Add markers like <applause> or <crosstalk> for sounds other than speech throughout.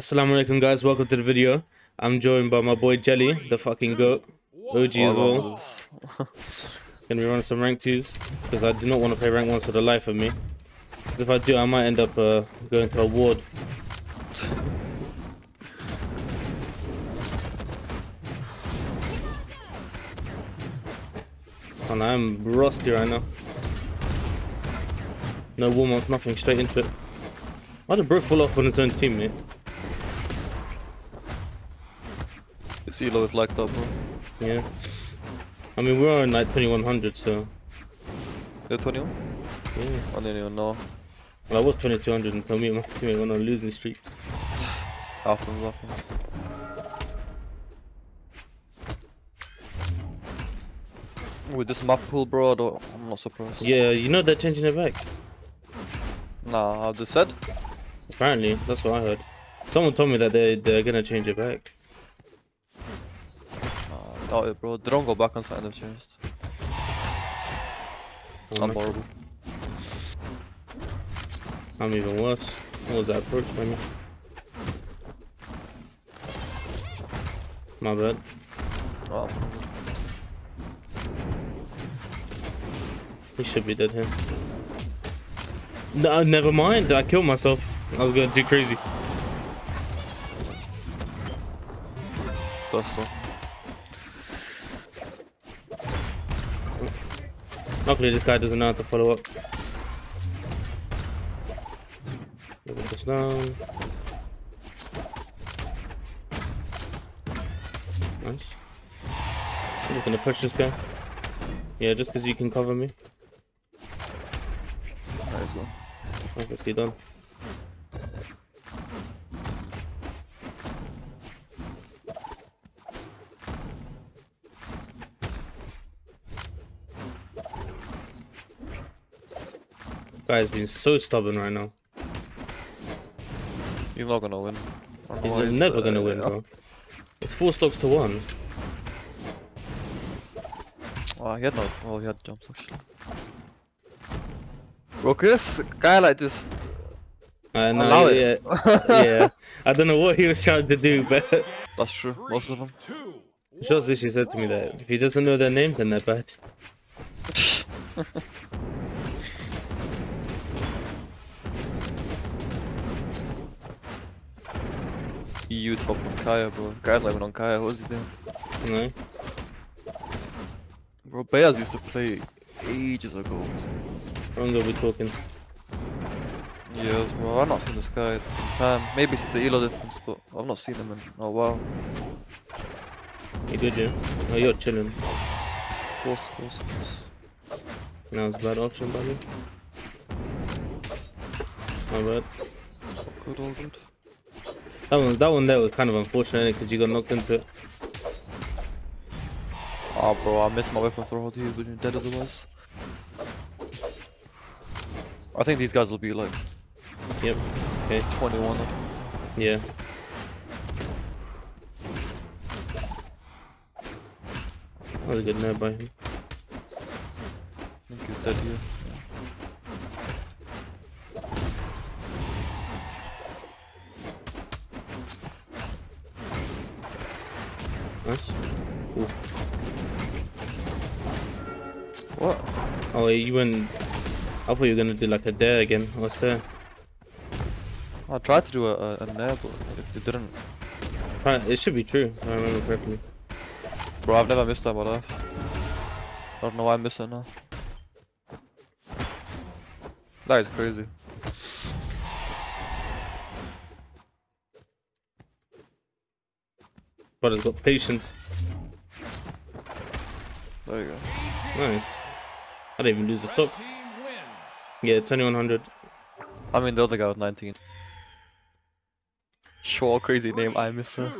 Assalamu alaikum guys, welcome to the video. I'm joined by my boy Jelly, the fucking goat. OG as well. Gonna be running some rank twos because I do not want to play rank ones for the life of me. If I do, I might end up uh, going to a ward. And I'm rusty right now. No warm up, nothing, straight into it. Why did bro fall off on his own teammate? Elo is like that, bro. Yeah. I mean, we're on like 2100, so. You're 21? Yeah. I didn't even know. Well, I was 2200 until me and my teammate went on a losing streak. <sighs> Happens, happens. With this map pool, bro, I don't, I'm not surprised. Yeah, you know they're changing it back. Nah, how they said? Apparently, that's what I heard. Someone told me that they they're gonna change it back. Doubt it, bro. Don't go back on something they've changed. Oh, I'm horrible. I'm even worse. What was that approach by me? My bad. Oh, He should be dead here. No, uh, never mind. I killed myself. I was going too crazy. that's all. Luckily, this guy doesn't know how to follow up. Look at this. Nice. I'm just gonna push this guy. Yeah, just because you can cover me. Nice one. Obviously done. Guy's been so stubborn right now. You're not gonna win. He's know why never gonna uh, win, bro. It's four stocks to one. Oh, he had no. Oh, he had jumps actually. Bro, Chris, guy like this. I know, Allow yeah, it. <laughs> yeah. I don't know what he was trying to do, but <laughs> That's true. Most of them. Shozi, she said to me that if he doesn't know their name, then they're bad. <laughs> EU top on Kaya, bro. Guy's not even on Kaya. What is he doing? Know? Bro, Bayaz used to play ages ago. Long are we talking? Yes, bro. I've not seen this guy in time. Maybe it's the elo difference, but I've not seen him in a while. You good, yeah? Oh, you're chilling. Of course, of course, of course. Was a bad option, buddy. My bad. Good, all good. That one, that one there was kind of unfortunate because you got knocked into it. Ah, bro, I missed my weapon throw. He been dead otherwise. I think these guys will be like Yep. Okay. 21. Yeah. That was a good nerve by him. I think he's dead here. Nice. What? Oh, you went. I thought you were gonna do like a dair again. What's that? I tried to do a, a, a nair, but it, it didn't. It should be true. If I remember correctly. Bro, I've never missed that in my life. I don't know why I miss it now. That is crazy. Brother's got patience. There you go. Nice. I didn't even lose the stock. Yeah, 2100. I mean, the other guy was 19. Sure, crazy name, I miss her.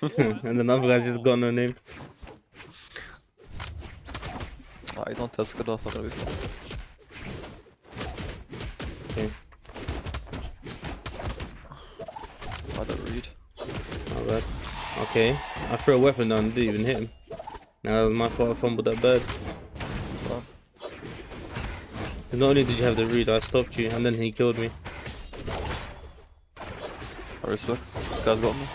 <laughs> and the other guy's just got no name. Ah, he's on Tezca, that's not gonna be fun. Okay. I don't read. My bad. Okay. I threw a weapon down, and didn't even hit him. Now that was my fault I fumbled that bird. 'Cause Not only did you have the read, I stopped you, and then he killed me. I respect. This guy's got me.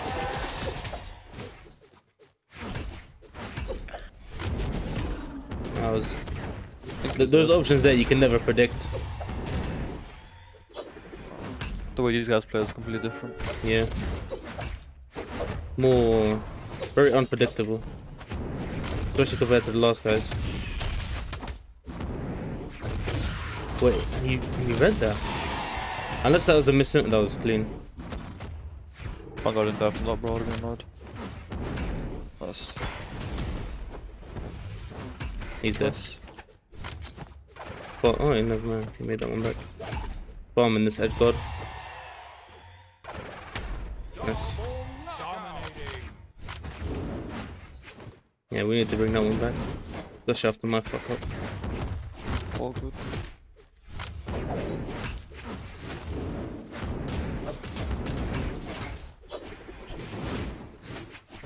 I was. Th those options there you can never predict. The way these guys play is completely different. Yeah. More. Very unpredictable. Especially compared to the last guys. Wait, you, you read that? Unless that was a missing, that was clean. I got in there from that broad again, Lord. Nice. He's dead. But, oh, never mind. He made that one back. Bomb in this edge guard. Nice. Yeah, we need to bring that one back. Especially after my fuck up. All good.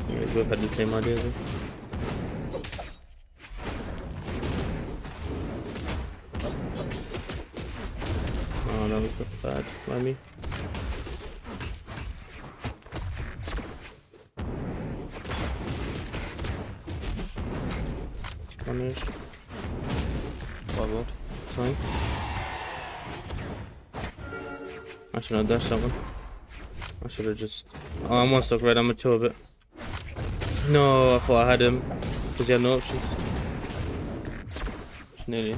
Yeah, we both had the same idea though. Oh, that was the bad by me. I should have dashed that one. I should have just. Oh, I'm one stuck red. I'm a bit. No, I thought I had him because he had no options. Nearly.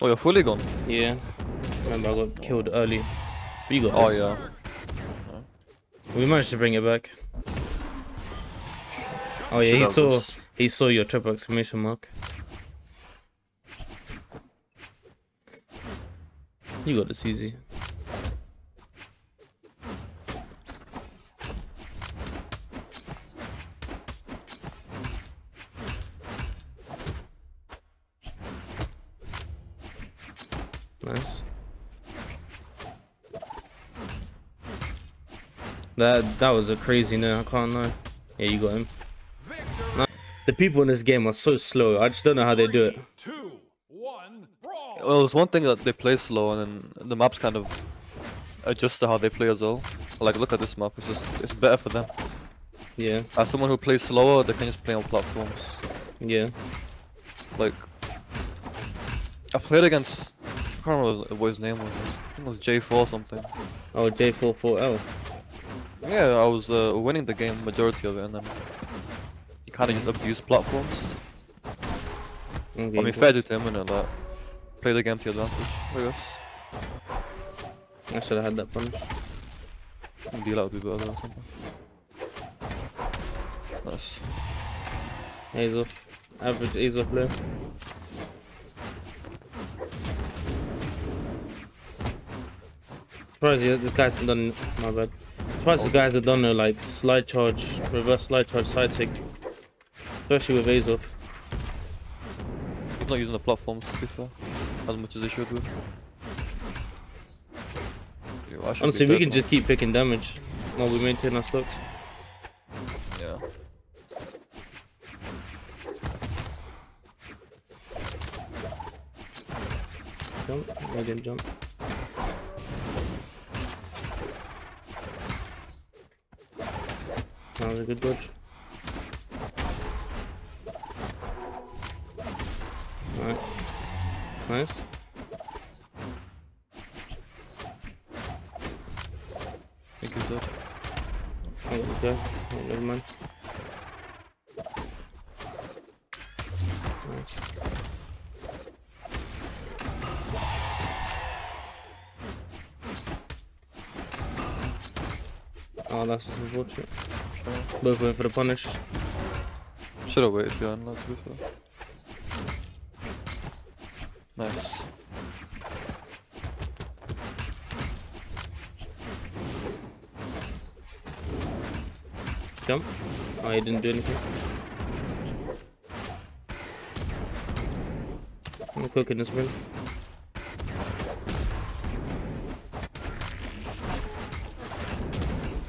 Oh, you're fully gone? Yeah. Remember, I got killed early. But you got Oh, this. yeah. We managed to bring it back. Oh yeah, he saw he saw your triple exclamation mark. You got this easy. Nice. That that was a crazy no, I can't lie. Yeah, you got him. The people in this game are so slow. I just don't know how they do it. Two, one, brawl. Well, it's one thing that they play slow and then the maps kind of adjust to how they play as well. Like, look at this map, it's just, it's better for them. Yeah, As someone who plays slower, they can just play on platforms. yeah. Like, I played against, I can't remember what his name was, I think it was J4 or something. Oh, J44L. Yeah, I was uh, winning the game, majority of it, and then he kind of just abused platforms. Okay, I mean, fair to him, and like, play the game to your advantage, I guess. I should have had that punish. Deal out be better or something. Nice. Azoth. Average Azoth low. Surprised this guy's done. My bad. Surprised this oh. guys have done no like slide charge, reverse slide charge, side sig. Especially with off. He's not using the platforms, to be fair, as much as he should be. Yo, I should Honestly, we can now. just keep picking damage while we maintain our stocks. Yeah. Jump. I didn't jump. That was a good dodge. Nice. Think he's dead. Oh, okay. Oh, never mind. Nice. Oh, that's unfortunate. Both went for the punish. Should have waited behind that, to be fair. Nice. Jump. Oh, he didn't do anything. I'm cooking this room.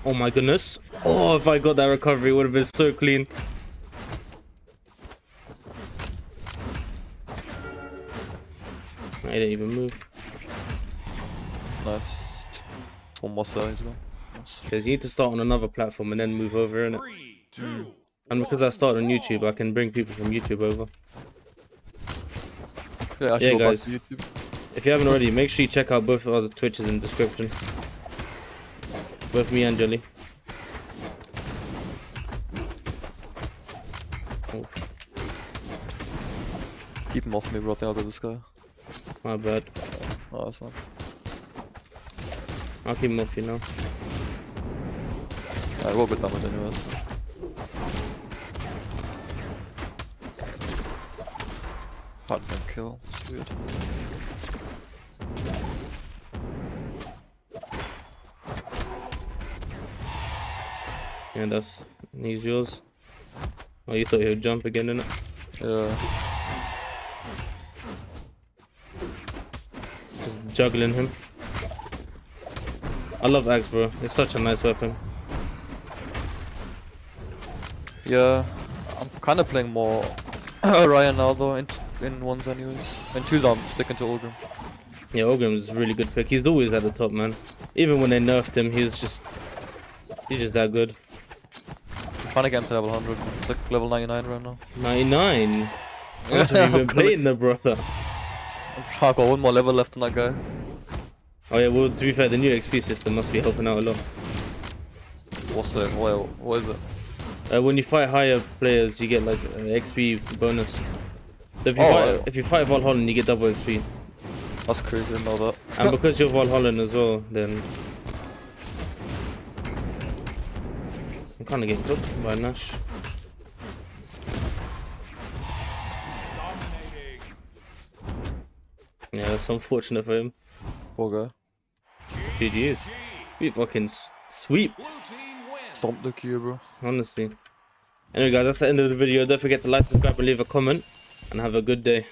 Oh my goodness. Oh, if I got that recovery, it would have been so clean. I didn't even move. Nice. One more side as well. Nice. Because you need to start on another platform and then move over, innit? Three, two, And because I started on YouTube, I can bring people from YouTube over. Yeah, I Yeah, go guys. back to YouTube. If you haven't already, make sure you check out both of our Twitches in the description. Both me and Jelly. Keep him off me, bro. I think I'll go this guy. My bad. Oh, that's fine. I'll keep you now. Yeah, we'll good damage anyways. Hard to kill. It's weird. Yeah, that's he's yours. Oh, you thought he would jump again, innit? Yeah. Juggling him. I love axe, bro. It's such a nice weapon. Yeah. I'm kind of playing more <clears throat> Ryan now though, in, in ones anyways. In twos I'm sticking to Ulgrim. Yeah, Ulgrim's a really good pick. He's always at the top, man. Even when they nerfed him, he's just he's just that good. I'm trying to get him to level 100. It's like level 99 right now. 99. How much have you been playing, there, brother? To got one more level left on that guy. Oh yeah, well to be fair, the new XP system must be helping out a lot. What's it? What, what is it? Uh, when you fight higher players, you get like uh, XP bonus. So if you Oh, fight, if you fight Valhalla, you get double XP. That's crazy, I know that. And because you're Valhalla as well, then I'm kind of getting cooked by Nash. Uh, yeah, that's unfortunate for him. Poor guy. GG's. We fucking s- sweeped, Blue. Stomp the Q, bro. honestly. Anyway, guys, that's the end of the video. Don't forget to like, subscribe, and leave a comment. And have a good day.